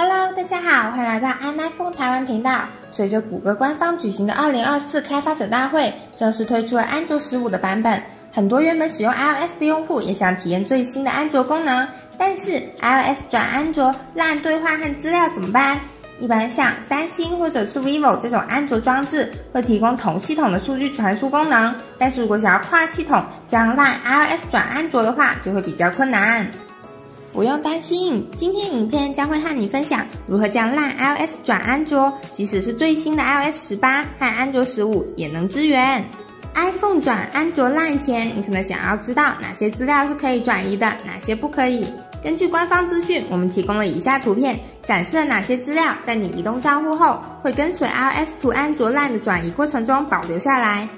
Hello，大家好，欢迎来到 iPhone 台湾频道。随着谷歌官方举行的2024开发者大会，正式推出了安卓15的版本。很多原本使用 iOS 的用户也想体验最新的安卓功能，但是 iOS 转安卓烂对话和资料怎么办？一般像三星或者是 vivo 这种安卓装置会提供同系统的数据传输功能，但是如果想要跨系统将烂 iOS 转安卓的话，就会比较困难。不用担心，今天影片将会和你分享如何将烂 iOS 转安卓，即使是最新的 iOS 十八和安卓十五也能支援。iPhone 转安卓烂前，你可能想要知道哪些资料是可以转移的，哪些不可以。根据官方资讯，我们提供了以下图片，展示了哪些资料在你移动账户后，会跟随 iOS to 安卓烂的转移过程中保留下来。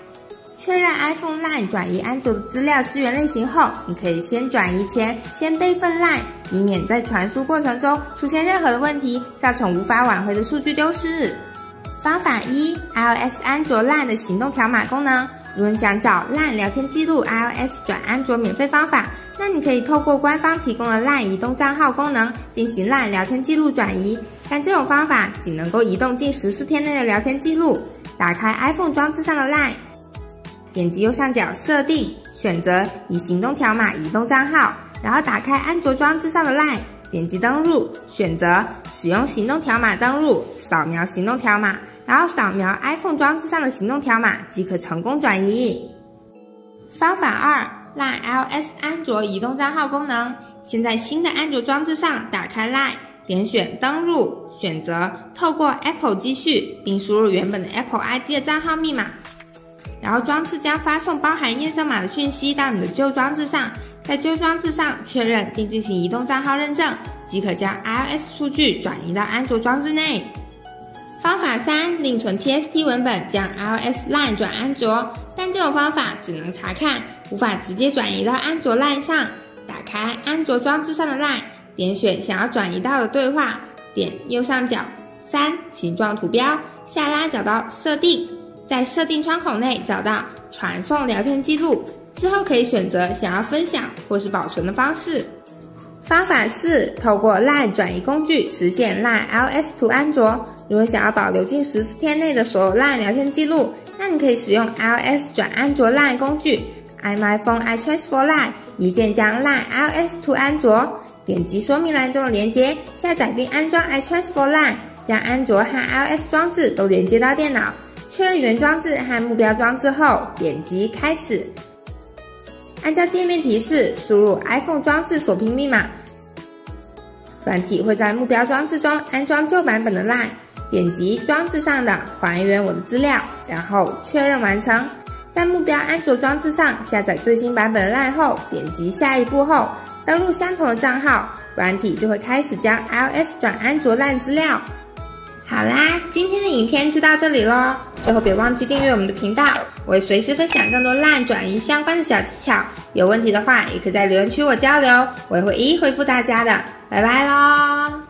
确认 iPhone Line 转移安卓的资料资源类型后，你可以先转移前先备份 Line，以免在传输过程中出现任何的问题，造成无法挽回的数据丢失。方法一：iOS 安卓 Line 的行动条码功能。如果你想找 Line 聊天记录 iOS 转安卓免费方法，那你可以透过官方提供的 Line 移动账号功能进行 Line 聊天记录转移，但这种方法仅能够移动近十四天内的聊天记录。打开 iPhone 装置上的 Line。点击右上角设定，选择以行动条码移动账号，然后打开安卓装置上的 LINE，点击登录，选择使用行动条码登录，扫描行动条码，然后扫描 iPhone 装置上的行动条码即可成功转移。方法二，LINE iOS 安卓移动账号功能。先在新的安卓装置上打开 LINE，点选登录，选择透过 Apple 继续，并输入原本的 Apple ID 的账号密码。然后装置将发送包含验证码的讯息到你的旧装置上，在旧装置上确认并进行移动账号认证，即可将 iOS 数据转移到安卓装置内。方法三：另存 TXT 文本将 iOS Line 转安卓，但这种方法只能查看，无法直接转移到安卓 Line 上。打开安卓装置上的 Line，点选想要转移到的对话，点右上角三形状图标，下拉找到设定。在设定窗口内找到传送聊天记录之后，可以选择想要分享或是保存的方式。方法四：透过 LINE 转移工具实现 LINE iOS to 安卓。如果想要保留近十四天内的所有 LINE 聊天记录，那你可以使用 iOS 转安卓 LINE 工具 iPhone iTransfer LINE，一键将 LINE iOS to 安卓。点击说明栏中的链接，下载并安装 iTransfer LINE，将安卓和 iOS 装置都连接到电脑。确认原装置和目标装置后，点击开始。按照界面提示，输入 iPhone 装置锁屏密码。软体会在目标装置中安装旧版本的 Line。点击装置上的还原我的资料，然后确认完成。在目标安卓装置上下载最新版本的 Line 后，点击下一步后，登录相同的账号，软体就会开始将 iOS 转安卓 Line 资料。好啦，今天的影片就到这里喽。最后别忘记订阅我们的频道，我会随时分享更多烂转移相关的小技巧。有问题的话，也可以在留言区我交流，我也会一一回复大家的。拜拜喽！